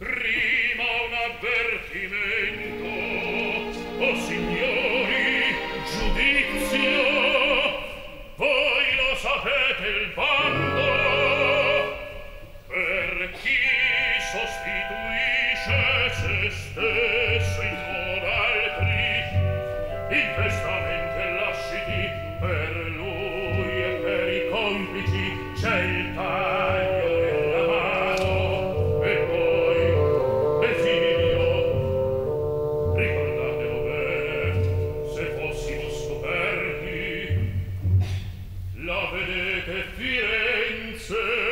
prima un avvertimento o signori giudizio. Voi lo sapete il bando. Per chi sostituisce se stesso in modo altri infestamente per lui e per i complici c'è il e Firenze